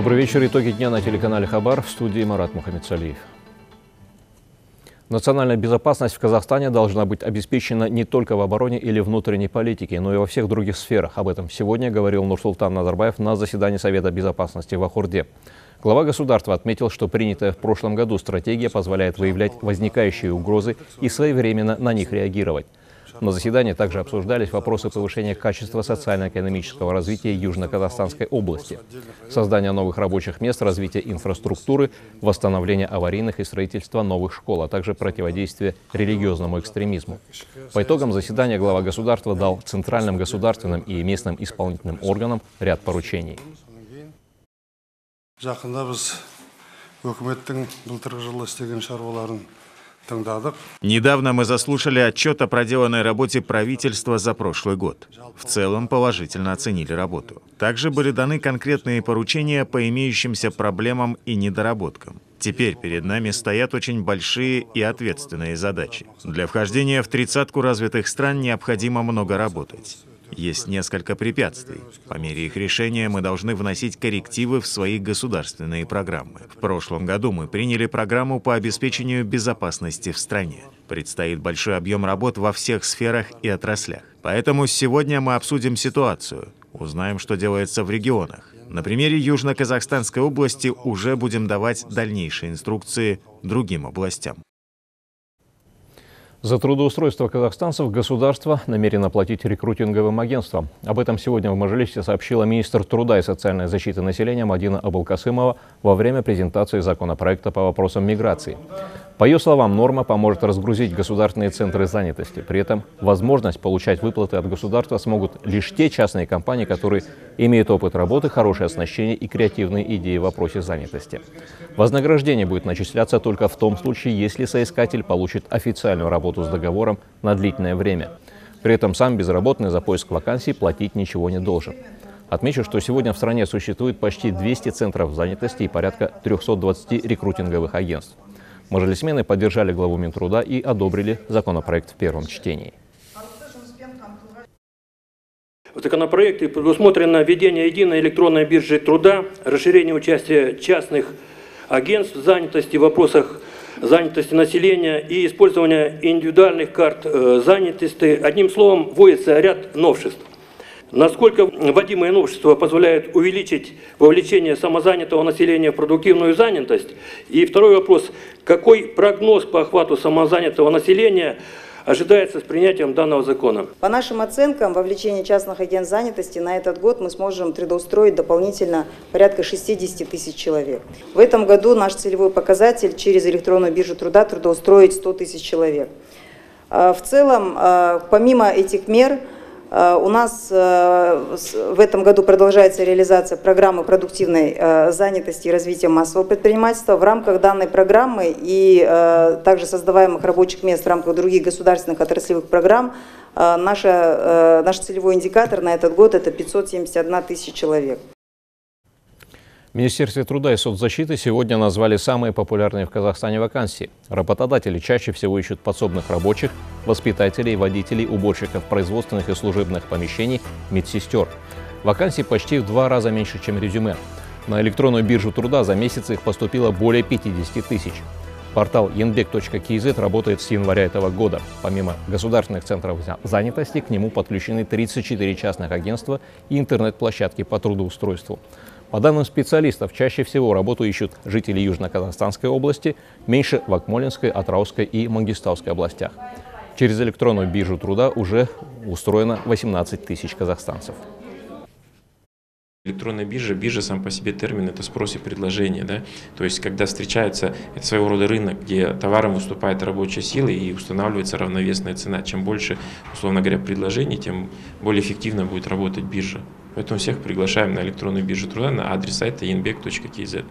Добрый вечер. Итоги дня на телеканале Хабар. В студии Марат Мухаммедсалиев. Национальная безопасность в Казахстане должна быть обеспечена не только в обороне или внутренней политике, но и во всех других сферах. Об этом сегодня говорил Нурсултан Назарбаев на заседании Совета безопасности в Ахурде. Глава государства отметил, что принятая в прошлом году стратегия позволяет выявлять возникающие угрозы и своевременно на них реагировать. На заседании также обсуждались вопросы повышения качества социально-экономического развития Южно-Казахстанской области, создания новых рабочих мест, развития инфраструктуры, восстановления аварийных и строительства новых школ, а также противодействия религиозному экстремизму. По итогам заседания глава государства дал центральным государственным и местным исполнительным органам ряд поручений. жақында біз өкіметтің былтырғы жылы істеген шаруаларын Недавно мы заслушали отчет о проделанной работе правительства за прошлый год. В целом положительно оценили работу. Также были даны конкретные поручения по имеющимся проблемам и недоработкам. Теперь перед нами стоят очень большие и ответственные задачи. Для вхождения в тридцатку развитых стран необходимо много работать. Есть несколько препятствий. По мере их решения мы должны вносить коррективы в свои государственные программы. В прошлом году мы приняли программу по обеспечению безопасности в стране. Предстоит большой объем работ во всех сферах и отраслях. Поэтому сегодня мы обсудим ситуацию, узнаем, что делается в регионах. На примере Южно-Казахстанской области уже будем давать дальнейшие инструкции другим областям. За трудоустройство казахстанцев государство намерено платить рекрутинговым агентствам. Об этом сегодня в Мажилисе сообщила министр труда и социальной защиты населения Мадина Абулкасымова во время презентации законопроекта по вопросам миграции. По ее словам, норма поможет разгрузить государственные центры занятости. При этом возможность получать выплаты от государства смогут лишь те частные компании, которые имеют опыт работы, хорошее оснащение и креативные идеи в вопросе занятости. Вознаграждение будет начисляться только в том случае, если соискатель получит официальную работу с договором на длительное время. При этом сам безработный за поиск вакансий платить ничего не должен. Отмечу, что сегодня в стране существует почти 200 центров занятости и порядка 320 рекрутинговых агентств. Мажелисмены поддержали главу Минтруда и одобрили законопроект в первом чтении. В законопроекте предусмотрено введение единой электронной биржи труда, расширение участия частных агентств занятости в вопросах занятости населения и использование индивидуальных карт э, занятости. Одним словом, вводится ряд новшеств. Насколько вводимые новшества позволяют увеличить вовлечение самозанятого населения в продуктивную занятость? И второй вопрос. Какой прогноз по охвату самозанятого населения ожидается с принятием данного закона? По нашим оценкам, вовлечение частных агентов занятости на этот год мы сможем трудоустроить дополнительно порядка 60 тысяч человек. В этом году наш целевой показатель через электронную биржу труда трудоустроить 100 тысяч человек. А, в целом, а, помимо этих мер, у нас э, в этом году продолжается реализация программы продуктивной э, занятости и развития массового предпринимательства. В рамках данной программы и также создаваемых рабочих мест в рамках других государственных отраслевых программ наша, наш целевой индикатор на этот год это 571 тысяча человек. Министерстве труда и соцзащиты сегодня назвали самые популярные в Казахстане вакансии. Работодатели чаще всего ищут подсобных рабочих, воспитателей, водителей, уборщиков производственных и служебных помещений, медсестер. Вакансий почти в два раза меньше, чем резюме. На электронную биржу труда за месяц их поступило более 50 тысяч. Портал yanbek.kz работает с января этого года. Помимо государственных центров занятости, к нему подключены 34 частных агентства и интернет-площадки по трудоустройству. По данным специалистов, чаще всего работу ищут жители Южно-Казахстанской области, меньше в Акмолинской, Атраусской и Мангистауской областях. Через электронную биржу труда уже устроено 18 тысяч казахстанцев. Электронная биржа, биржа сам по себе термин – это спрос и предложение. Да? То есть, когда встречается, это своего рода рынок, где товаром выступает рабочая сила и устанавливается равновесная цена. Чем больше, условно говоря, предложений, тем более эффективно будет работать биржа. Поэтому всех приглашаем на электронную биржу труда на адрес сайта inbek.kz.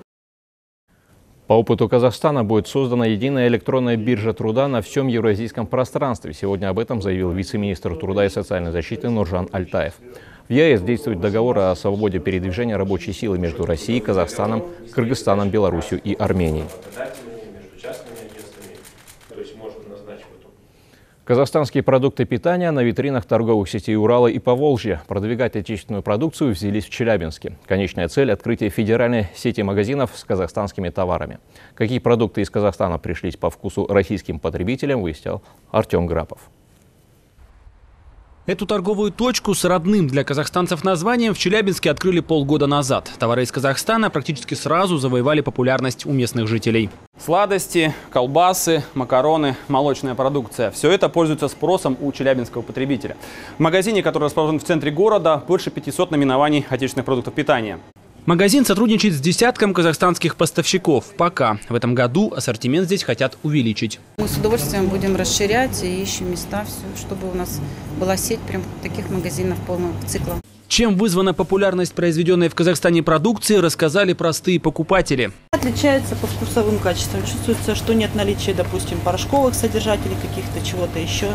По опыту Казахстана будет создана единая электронная биржа труда на всем евразийском пространстве. Сегодня об этом заявил вице-министр труда и социальной защиты Нуржан Альтаев. В ЕАЭС действует договор о свободе передвижения рабочей силы между Россией, Казахстаном, Кыргызстаном, Белоруссией и Арменией. Казахстанские продукты питания на витринах торговых сетей Урала и Поволжья. Продвигать отечественную продукцию взялись в Челябинске. Конечная цель – открытие федеральной сети магазинов с казахстанскими товарами. Какие продукты из Казахстана пришлись по вкусу российским потребителям, выяснял Артем Грапов. Эту торговую точку с родным для казахстанцев названием в Челябинске открыли полгода назад. Товары из Казахстана практически сразу завоевали популярность у местных жителей. Сладости, колбасы, макароны, молочная продукция – все это пользуется спросом у челябинского потребителя. В магазине, который расположен в центре города, больше 500 наименований отечественных продуктов питания. Магазин сотрудничает с десятком казахстанских поставщиков. Пока. В этом году ассортимент здесь хотят увеличить. Мы с удовольствием будем расширять и ищем места, все, чтобы у нас была сеть прям таких магазинов полного цикла. Чем вызвана популярность произведенной в Казахстане продукции, рассказали простые покупатели. Отличается по вкусовым качествам. Чувствуется, что нет наличия, допустим, порошковых содержателей каких-то, чего-то еще.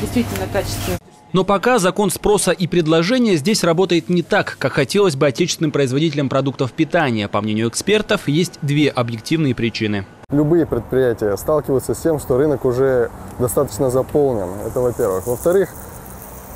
Действительно качественно. Но пока закон спроса и предложения здесь работает не так, как хотелось бы отечественным производителям продуктов питания. По мнению экспертов, есть две объективные причины. Любые предприятия сталкиваются с тем, что рынок уже достаточно заполнен. Это во-первых. Во-вторых,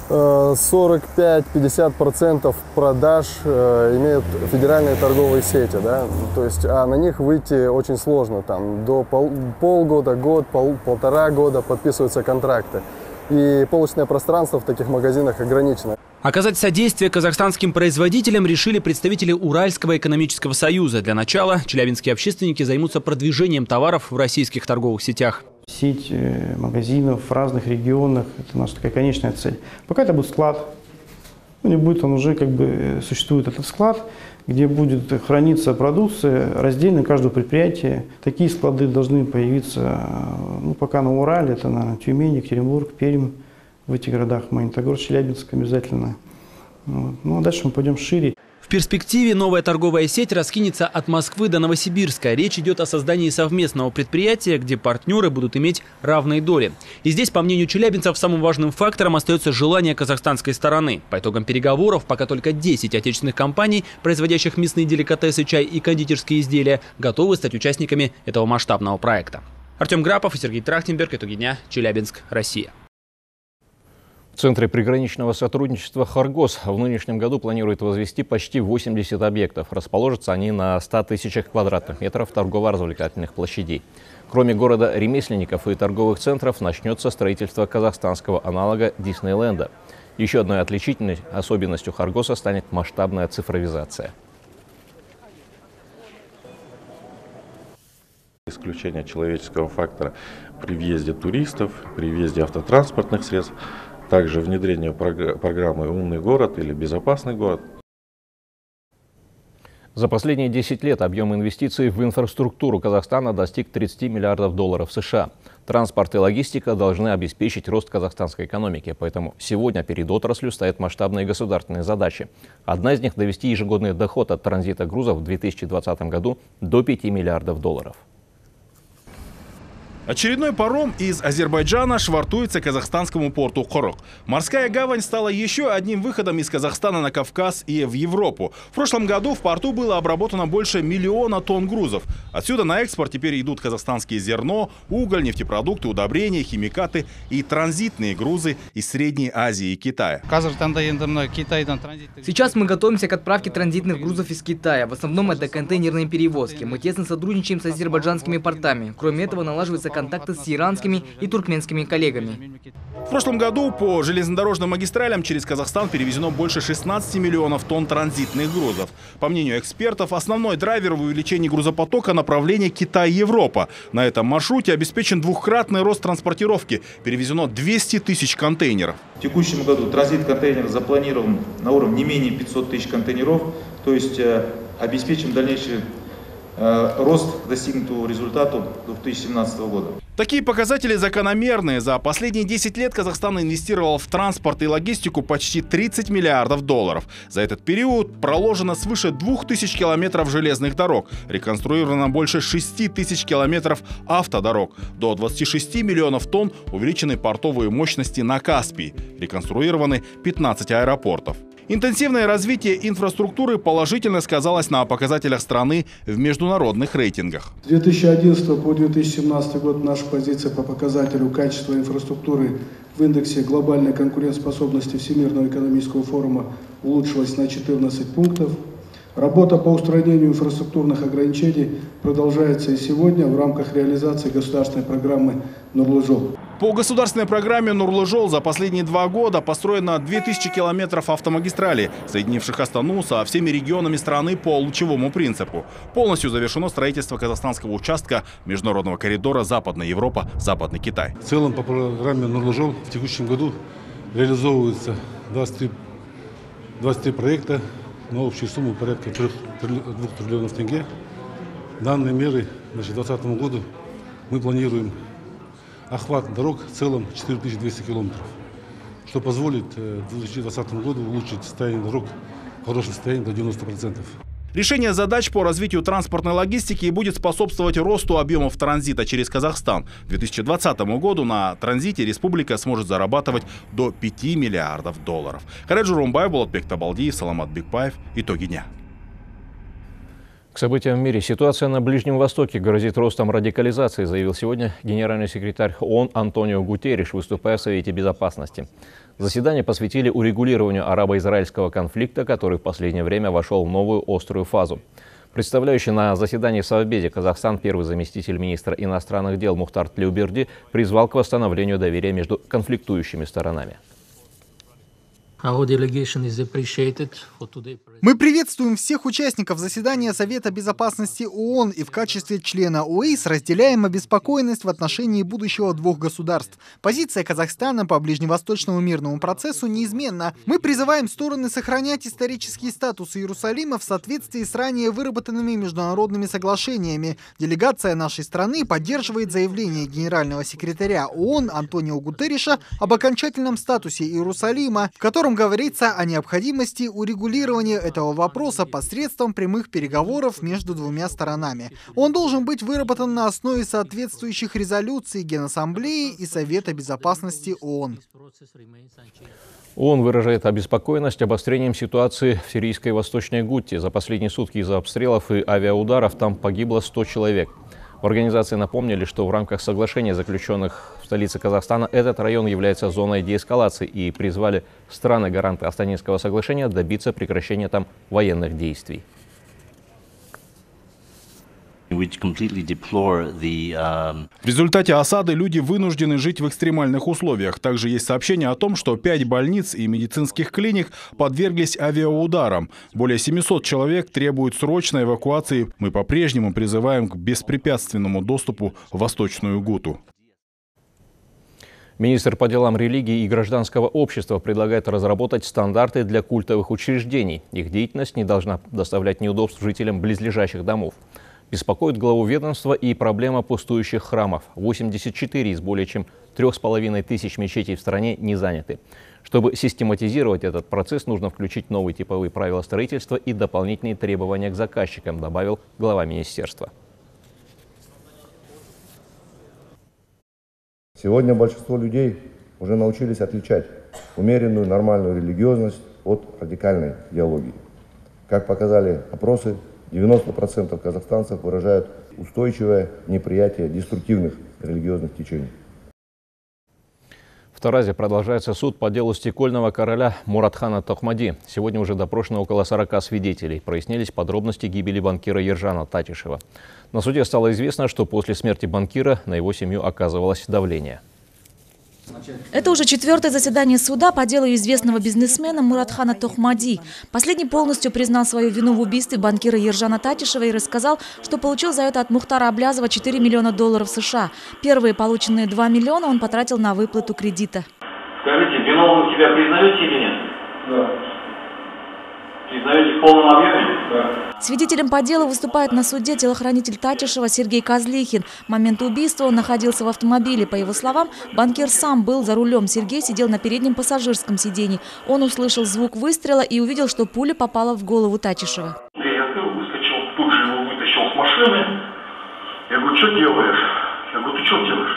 45-50% продаж э, имеют федеральные торговые сети, да, то есть, а на них выйти очень сложно, там, до пол, полгода, год, пол, полтора года подписываются контракты, и полочное пространство в таких магазинах ограничено. Оказать содействие казахстанским производителям решили представители Уральского экономического союза. Для начала челябинские общественники займутся продвижением товаров в российских торговых сетях. Сеть э, магазинов в разных регионах – это наша такая конечная цель. Пока это будет склад, ну, не будет он уже, как бы, э, существует этот склад, где будет храниться продукция раздельно каждого предприятия. Такие склады должны появиться, э, ну, пока на Урале, это на Тюмени, Екатеринбург, Пермь, в этих городах, Магнитогорск, Челябинск обязательно. Вот. Ну а дальше мы пойдем шире. В перспективе новая торговая сеть раскинется от Москвы до Новосибирска. Речь идет о создании совместного предприятия, где партнеры будут иметь равные доли. И здесь, по мнению челябинцев, самым важным фактором остается желание казахстанской стороны. По итогам переговоров пока только 10 отечественных компаний, производящих мясные деликатесы, чай и кондитерские изделия, готовы стать участниками этого масштабного проекта. Артем Грапов и Сергей Трахтенберг. Итоги дня. Челябинск. Россия. В приграничного сотрудничества «Харгос» в нынешнем году планирует возвести почти 80 объектов. Расположатся они на 100 тысячах квадратных метров торгово-развлекательных площадей. Кроме города ремесленников и торговых центров, начнется строительство казахстанского аналога Диснейленда. Еще одной отличительной особенностью «Харгоса» станет масштабная цифровизация. Исключение человеческого фактора при въезде туристов, при въезде автотранспортных средств – также внедрение программы «Умный город» или «Безопасный город». За последние 10 лет объем инвестиций в инфраструктуру Казахстана достиг 30 миллиардов долларов США. Транспорт и логистика должны обеспечить рост казахстанской экономики, поэтому сегодня перед отраслью стоят масштабные государственные задачи. Одна из них – довести ежегодный доход от транзита грузов в 2020 году до 5 миллиардов долларов. Очередной паром из Азербайджана швартуется к казахстанскому порту Хорок. Морская гавань стала еще одним выходом из Казахстана на Кавказ и в Европу. В прошлом году в порту было обработано больше миллиона тонн грузов. Отсюда на экспорт теперь идут казахстанские зерно, уголь, нефтепродукты, удобрения, химикаты и транзитные грузы из Средней Азии и Китая. Сейчас мы готовимся к отправке транзитных грузов из Китая. В основном это контейнерные перевозки. Мы тесно сотрудничаем с азербайджанскими портами. Кроме этого налаживается контакты с иранскими и туркменскими коллегами. В прошлом году по железнодорожным магистралям через Казахстан перевезено больше 16 миллионов тонн транзитных грузов. По мнению экспертов, основной драйвер в увеличении грузопотока – направление Китай-Европа. На этом маршруте обеспечен двухкратный рост транспортировки. Перевезено 200 тысяч контейнеров. В текущем году транзит контейнеров запланирован на уровне не менее 500 тысяч контейнеров. То есть э, обеспечим дальнейший рост к достигнутому результату 2017 года. Такие показатели закономерные. За последние 10 лет Казахстан инвестировал в транспорт и логистику почти 30 миллиардов долларов. За этот период проложено свыше 2000 километров железных дорог, реконструировано больше 6 тысяч километров автодорог, до 26 миллионов тонн увеличены портовые мощности на Каспии, реконструированы 15 аэропортов. Интенсивное развитие инфраструктуры положительно сказалось на показателях страны в международных рейтингах. С 2011 по 2017 год наша позиция по показателю качества инфраструктуры в индексе глобальной конкурентоспособности Всемирного экономического форума улучшилась на 14 пунктов. Работа по устранению инфраструктурных ограничений продолжается и сегодня в рамках реализации государственной программы «Нурлыжол». По государственной программе «Нурлыжол» за последние два года построено 2000 километров автомагистрали, соединивших Астану со всеми регионами страны по лучевому принципу. Полностью завершено строительство казахстанского участка международного коридора Западная Европа, Западный Китай. В целом по программе «Нурлыжол» в текущем году реализовывается 23, 23 проекта на общую сумму порядка 3, 2 триллионов тенге. Данные меры значит, к 2020 году мы планируем охват дорог в целом 4200 километров, что позволит э, в 2020 году улучшить состояние дорог в хорошем состоянии до 90%. Решение задач по развитию транспортной логистики будет способствовать росту объемов транзита через Казахстан. К 2020 году на транзите республика сможет зарабатывать до 5 миллиардов долларов. Хареджи Румбай, Болотбек Табалдиев, Саламат Бекпаев. Итоги дня. К событиям в мире. Ситуация на Ближнем Востоке грозит ростом радикализации, заявил сегодня генеральный секретарь ООН Антонио Гутерриш, выступая в Совете Безопасности. Заседание посвятили урегулированию арабо-израильского конфликта, который в последнее время вошел в новую острую фазу. Представляющий на заседании в Совбезе Казахстан первый заместитель министра иностранных дел Мухтар Тлеуберди призвал к восстановлению доверия между конфликтующими сторонами. Мы приветствуем всех участников заседания Совета Безопасности ООН и в качестве члена ОИС разделяем обеспокоенность в отношении будущего двух государств. Позиция Казахстана по ближневосточному мирному процессу неизменна. Мы призываем стороны сохранять исторический статус Иерусалима в соответствии с ранее выработанными международными соглашениями. Делегация нашей страны поддерживает заявление генерального секретаря ООН Антонио Гутерриша об окончательном статусе Иерусалима, в котором говорится о необходимости урегулирования этого вопроса посредством прямых переговоров между двумя сторонами. Он должен быть выработан на основе соответствующих резолюций Генассамблеи и Совета Безопасности ООН. ООН выражает обеспокоенность обострением ситуации в сирийской Восточной Гутте. За последние сутки из-за обстрелов и авиаударов там погибло 100 человек. Организации напомнили, что в рамках соглашения, заключенных в столице Казахстана, этот район является зоной деэскалации и призвали страны-гаранты Астанинского соглашения добиться прекращения там военных действий. Um, в результате осады люди вынуждены жить в экстремальных условиях. Также есть сообщение о том, что пять больниц и медицинских клиник подверглись авиаударам. Более 700 человек требуют срочной эвакуации. Мы по-прежнему призываем к беспрепятственному доступу в Восточную Гуту. Министр по делам религии и гражданского общества предлагает разработать стандарты для культовых учреждений. Их деятельность не должна доставлять неудобств жителям близлежащих домов. Беспокоит главу ведомства и проблема пустующих храмов. 84 из более чем 3,5 тысяч мечетей в стране не заняты. Чтобы систематизировать этот процесс, нужно включить новые типовые правила строительства и дополнительные требования к заказчикам, добавил глава министерства. Сегодня большинство людей уже научились отличать умеренную, нормальную религиозность от радикальной идеологии. Как показали опросы, 90% казахстанцев выражают устойчивое неприятие деструктивных религиозных течений. В Таразе продолжается суд по делу стекольного короля Муратхана Тохмади. Сегодня уже допрошено около 40 свидетелей. Прояснились подробности гибели банкира Ержана Татишева. На суде стало известно, что после смерти банкира на его семью оказывалось давление. Это уже четвертое заседание суда по делу известного бизнесмена Муратхана Тохмади. Последний полностью признал свою вину в убийстве банкира Ержана Татишева и рассказал, что получил за это от Мухтара Аблязова 4 миллиона долларов США. Первые полученные 2 миллиона он потратил на выплату кредита. Скажите, виновным себя признаете или нет? Да. Признаете в полном объеме? Да. Свидетелем по делу выступает на суде телохранитель Татишева Сергей Козлихин. В момент убийства он находился в автомобиле. По его словам, банкир сам был за рулем. Сергей сидел на переднем пассажирском сидении. Он услышал звук выстрела и увидел, что пуля попала в голову Татишева. Я открыл, выскочил, тут же его вытащил с машины. Я говорю, что делаешь? Я говорю, ты что делаешь?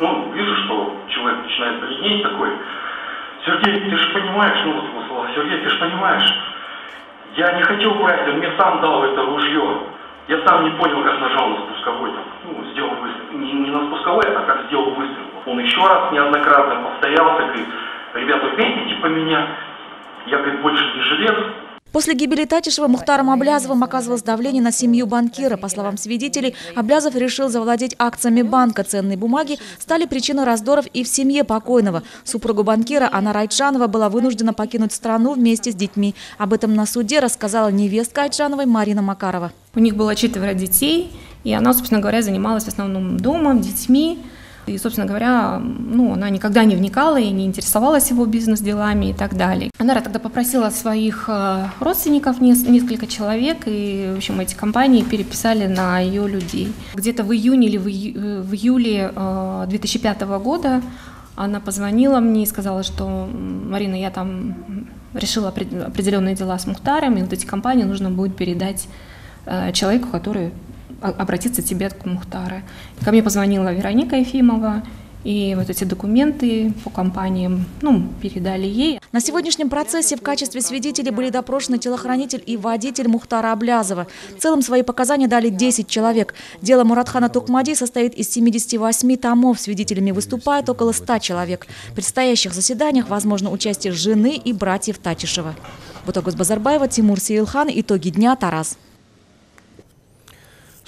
Ну, вижу, что человек начинает бледнеть такой. Сергей, ты же понимаешь, ну вот его слова Сергей, ты же понимаешь, я не хотел брать, он мне сам дал это ружье. Я сам не понял, как нажал на спусковой, там, ну, сделал выстрел. Не, не на спусковой, а как сделал выстрел. Он еще раз неоднократно повторял, так и, ребята, убейте типа меня, я, говорит, больше не жилец, После гибели Татишева Мухтаром Аблязовым оказывалось давление на семью банкира. По словам свидетелей, Аблязов решил завладеть акциями банка. Ценные бумаги стали причиной раздоров и в семье покойного. Супругу банкира Анна Райчанова была вынуждена покинуть страну вместе с детьми. Об этом на суде рассказала невестка Айчановой Марина Макарова. У них было четверо детей, и она, собственно говоря, занималась в основном домом, детьми. И, собственно говоря, ну, она никогда не вникала и не интересовалась его бизнес-делами и так далее. Она тогда попросила своих э, родственников, несколько человек, и, в общем, эти компании переписали на ее людей. Где-то в июне или в, ию, в июле 2005 э, года она позвонила мне и сказала, что Марина, я там решила определенные дела с Мухтаром, и вот эти компании нужно будет передать э, человеку, который обратиться тебе к Мухтара. Ко мне позвонила Вероника Ефимова, и вот эти документы по компаниям ну, передали ей. На сегодняшнем процессе в качестве свидетелей были допрошены телохранитель и водитель Мухтара Аблязова. В целом свои показания дали 10 человек. Дело Муратхана Тукмади состоит из 78 томов. Свидетелями выступает около 100 человек. В предстоящих заседаниях возможно участие жены и братьев Татишева. Бутагус Базарбаева, Тимур Сиилхан. Итоги дня. Тарас.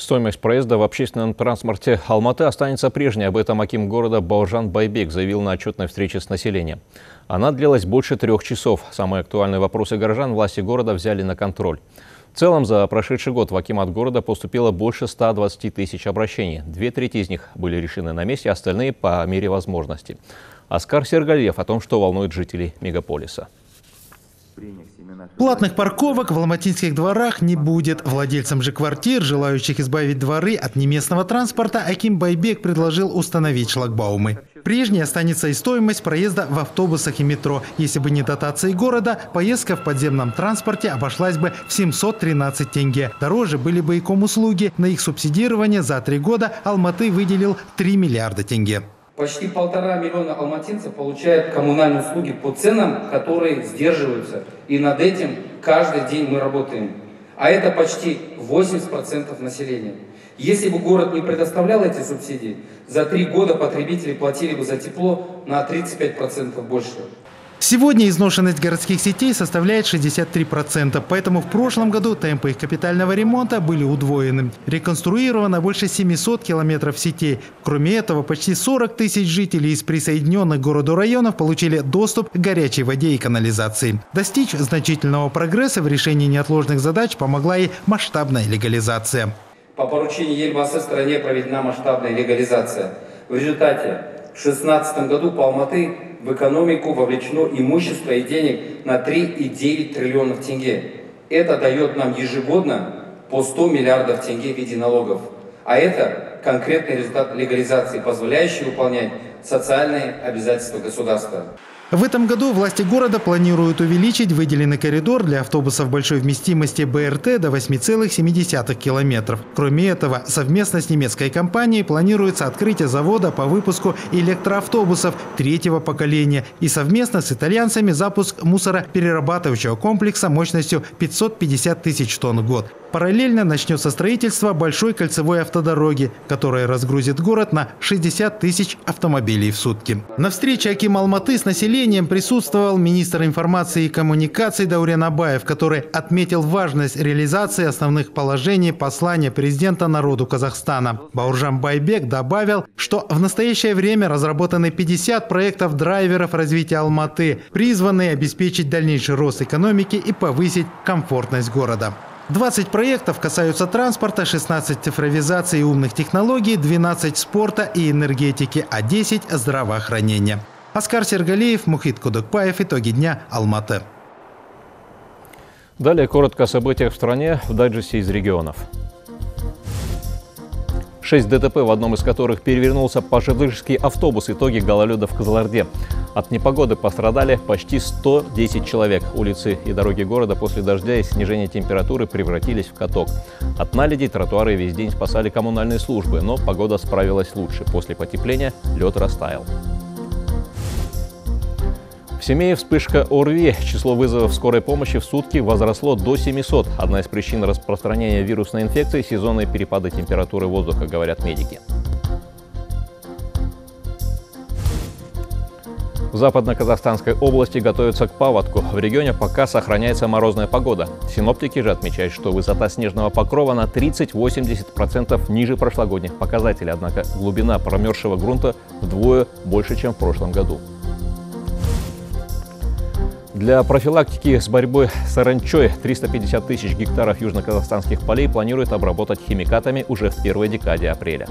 Стоимость проезда в общественном транспорте Алматы останется прежней. Об этом Аким города Баужан Байбек заявил на отчетной встрече с населением. Она длилась больше трех часов. Самые актуальные вопросы горожан власти города взяли на контроль. В целом, за прошедший год в Акимат города поступило больше 120 тысяч обращений. Две трети из них были решены на месте, остальные по мере возможности. Оскар Сергалиев о том, что волнует жителей мегаполиса. Платных парковок в алматинских дворах не будет. Владельцам же квартир, желающих избавить дворы от неместного транспорта, Аким Байбек предложил установить шлагбаумы. Прежней останется и стоимость проезда в автобусах и метро. Если бы не дотации города, поездка в подземном транспорте обошлась бы в 713 тенге. Дороже были бы и комуслуги. На их субсидирование за три года Алматы выделил 3 миллиарда тенге. Почти полтора миллиона алматинцев получают коммунальные услуги по ценам, которые сдерживаются. И над этим каждый день мы работаем. А это почти 80% населения. Если бы город не предоставлял эти субсидии, за три года потребители платили бы за тепло на 35% больше. Сегодня изношенность городских сетей составляет 63%, поэтому в прошлом году темпы их капитального ремонта были удвоены. Реконструировано больше 700 километров сетей. Кроме этого, почти 40 тысяч жителей из присоединенных к городу районов получили доступ к горячей воде и канализации. Достичь значительного прогресса в решении неотложных задач помогла и масштабная легализация. По поручению Ельбасы в стране проведена масштабная легализация. В результате в 2016 году по Алматы в экономику вовлечено имущество и денег на 3,9 триллионов тенге. Это дает нам ежегодно по 100 миллиардов тенге в виде налогов. А это конкретный результат легализации, позволяющий выполнять социальные обязательства государства. В этом году власти города планируют увеличить выделенный коридор для автобусов большой вместимости БРТ до 8,7 километров. Кроме этого, совместно с немецкой компанией планируется открытие завода по выпуску электроавтобусов третьего поколения и совместно с итальянцами запуск мусороперерабатывающего комплекса мощностью 550 тысяч тонн в год. Параллельно начнется строительство большой кольцевой автодороги, которая разгрузит город на 60 тысяч автомобилей в сутки. На встрече Аким Алматы с населением присутствовал министр информации и коммуникаций Даурен Абаев, который отметил важность реализации основных положений послания президента народу Казахстана. Бауржан Байбек добавил, что в настоящее время разработаны 50 проектов драйверов развития Алматы, призванные обеспечить дальнейший рост экономики и повысить комфортность города. 20 проектов касаются транспорта, 16 цифровизации и умных технологий, 12 спорта и энергетики, а 10 здравоохранения. Оскар Сергалеев, Мухит Кудукпаев. Итоги дня. Алматы. Далее коротко о событиях в стране в дайджесте из регионов. Шесть ДТП, в одном из которых перевернулся пассажирский автобус. Итоги гололеда в Казаларде. От непогоды пострадали почти 110 человек. Улицы и дороги города после дождя и снижения температуры превратились в каток. От наледей тротуары весь день спасали коммунальные службы, но погода справилась лучше. После потепления лед растаял. В семье вспышка ОРВИ. Число вызовов скорой помощи в сутки возросло до 700. Одна из причин распространения вирусной инфекции – сезонные перепады температуры воздуха, говорят медики. В западно-казахстанской области готовятся к паводку. В регионе пока сохраняется морозная погода. Синоптики же отмечают, что высота снежного покрова на 30-80% ниже прошлогодних показателей. Однако глубина промерзшего грунта вдвое больше, чем в прошлом году. Для профилактики с борьбой с саранчой 350 тысяч гектаров южно-казахстанских полей планируют обработать химикатами уже в первой декаде апреля.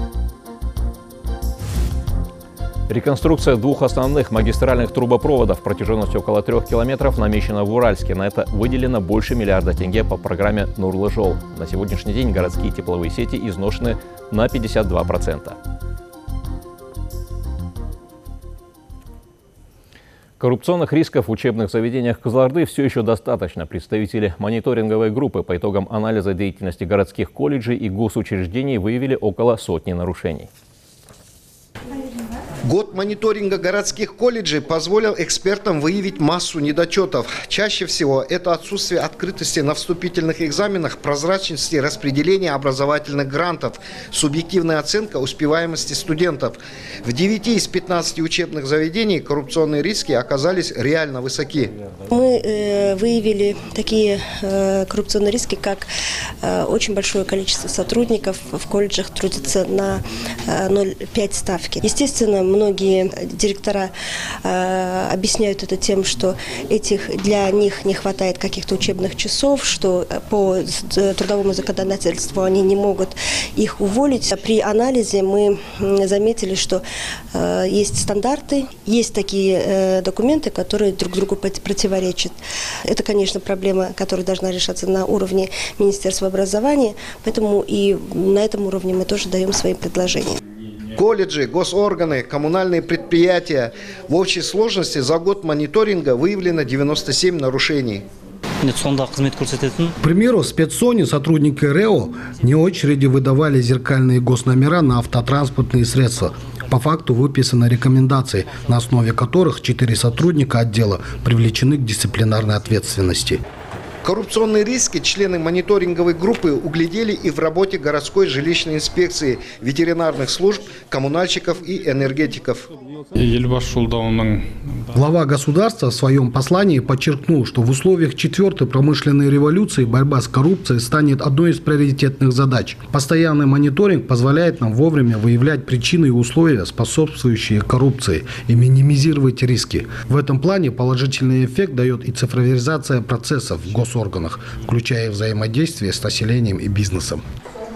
Реконструкция двух основных магистральных трубопроводов протяженностью около трех километров намечена в Уральске. На это выделено больше миллиарда тенге по программе «Нурлы-Жол». На сегодняшний день городские тепловые сети изношены на 52%. Коррупционных рисков в учебных заведениях Кызылорды все еще достаточно. Представители мониторинговой группы по итогам анализа деятельности городских колледжей и госучреждений выявили около сотни нарушений. Год мониторинга городских колледжей позволил экспертам выявить массу недочетов. Чаще всего это отсутствие открытости на вступительных экзаменах, прозрачности распределения образовательных грантов, субъективная оценка успеваемости студентов. В 9 из 15 учебных заведений коррупционные риски оказались реально высоки. Мы э, выявили такие э, коррупционные риски, как э, очень большое количество сотрудников в колледжах трудится на э, 0,5 ставки. Естественно, многие директора э, объясняют это тем, что этих для них не хватает каких-то учебных часов, что э, по трудовому законодательству они не могут их уволить. При анализе мы заметили, что э, есть стандарты, есть такие э, документы, которые друг другу противоречат. Это, конечно, проблема, которая должна решаться на уровне Министерства образования, поэтому и на этом уровне мы тоже даем свои предложения колледжи, госорганы, коммунальные предприятия. В общей сложности за год мониторинга выявлено 97 нарушений. К примеру, спецсоне сотрудники РЭО не очереди выдавали зеркальные госномера на автотранспортные средства. По факту выписаны рекомендации, на основе которых четыре сотрудника отдела привлечены к дисциплинарной ответственности. Коррупционные риски члены мониторинговой группы углядели и в работе городской жилищной инспекции, ветеринарных служб, коммунальщиков и энергетиков. Глава государства в своем послании подчеркнул, что в условиях четвертой промышленной революции борьба с коррупцией станет одной из приоритетных задач. Постоянный мониторинг позволяет нам вовремя выявлять причины и условия, способствующие коррупции, и минимизировать риски. В этом плане положительный эффект дает и цифровизация процессов в госорганах, включая взаимодействие с населением и бизнесом.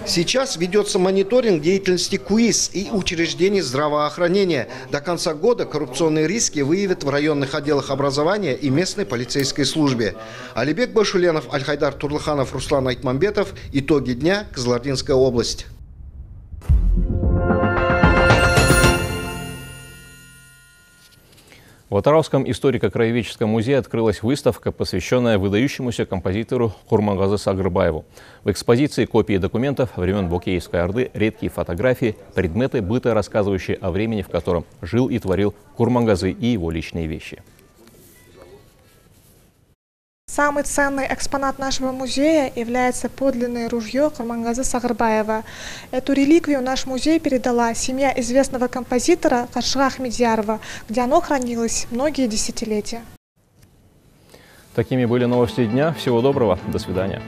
Сейчас ведется мониторинг деятельности КУИС и учреждений здравоохранения. До конца года коррупционные риски выявят в районных отделах образования и местной полицейской службе. Алибек Башуленов, Альхайдар Турлыханов, Руслан Айтмамбетов. Итоги дня. Кызылординская область. В Атаровском историко-краеведческом музее открылась выставка, посвященная выдающемуся композитору Хурмангазы Сагрбаеву. В экспозиции копии документов времен Бокеевской Орды, редкие фотографии, предметы быта, рассказывающие о времени, в котором жил и творил Курмангазы и его личные вещи. Самый ценный экспонат нашего музея является подлинное ружье Курмангазы Сагарбаева. Эту реликвию наш музей передала семья известного композитора Кашга Ахмедьярова, где оно хранилось многие десятилетия. Такими были новости дня. Всего доброго. До свидания.